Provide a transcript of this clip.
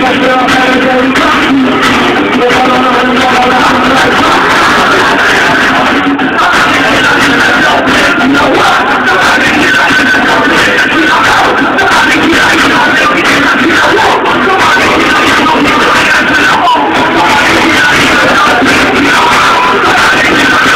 Gracias.